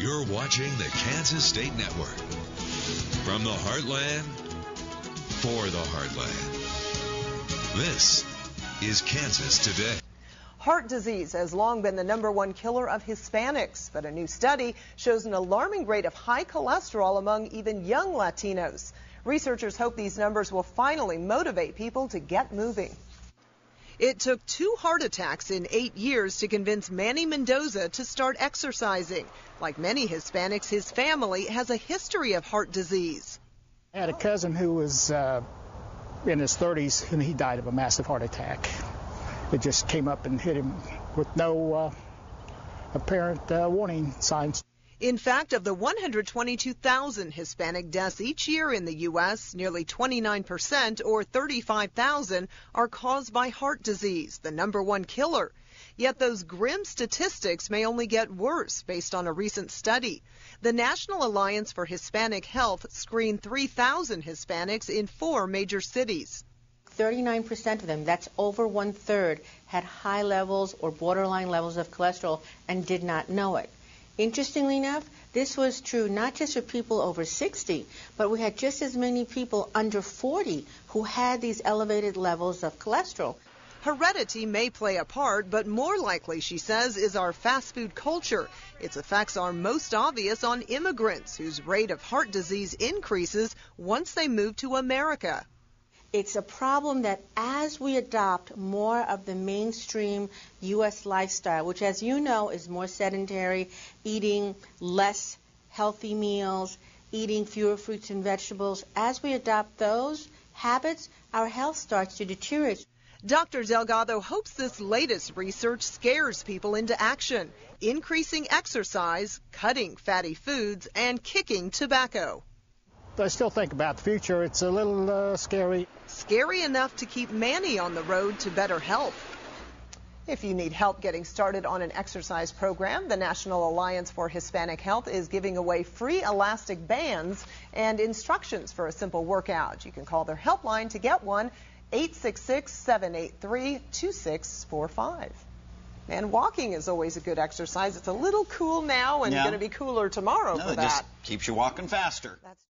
You're watching the Kansas State Network. From the heartland, for the heartland. This is Kansas Today. Heart disease has long been the number one killer of Hispanics, but a new study shows an alarming rate of high cholesterol among even young Latinos. Researchers hope these numbers will finally motivate people to get moving. It took two heart attacks in eight years to convince Manny Mendoza to start exercising. Like many Hispanics, his family has a history of heart disease. I had a cousin who was uh, in his 30s and he died of a massive heart attack. It just came up and hit him with no uh, apparent uh, warning signs. In fact, of the 122,000 Hispanic deaths each year in the U.S., nearly 29% or 35,000 are caused by heart disease, the number one killer. Yet those grim statistics may only get worse based on a recent study. The National Alliance for Hispanic Health screened 3,000 Hispanics in four major cities. 39% of them, that's over one third, had high levels or borderline levels of cholesterol and did not know it. Interestingly enough, this was true not just for people over 60, but we had just as many people under 40 who had these elevated levels of cholesterol. Heredity may play a part, but more likely, she says, is our fast food culture. Its effects are most obvious on immigrants, whose rate of heart disease increases once they move to America. It's a problem that as we adopt more of the mainstream U.S. lifestyle, which, as you know, is more sedentary, eating less healthy meals, eating fewer fruits and vegetables, as we adopt those habits, our health starts to deteriorate. Dr. Delgado hopes this latest research scares people into action, increasing exercise, cutting fatty foods, and kicking tobacco. I still think about the future. It's a little uh, scary. Scary enough to keep Manny on the road to better health. If you need help getting started on an exercise program, the National Alliance for Hispanic Health is giving away free elastic bands and instructions for a simple workout. You can call their helpline to get one, 866-783-2645. And walking is always a good exercise. It's a little cool now and Yeah. going to be cooler tomorrow No, for it that. just keeps you walking faster. That's